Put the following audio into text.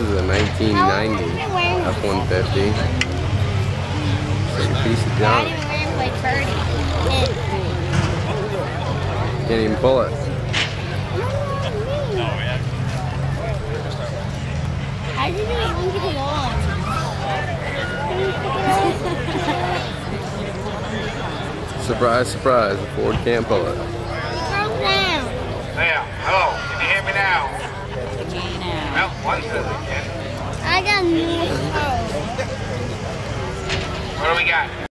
is a 1990 F-150. Take a piece of Not junk. even wearing like 30. Can't even pull it. How did you even get it on? Surprise, surprise, the Ford can't pull it. It broke Hello. I got new. Oh. What do we got?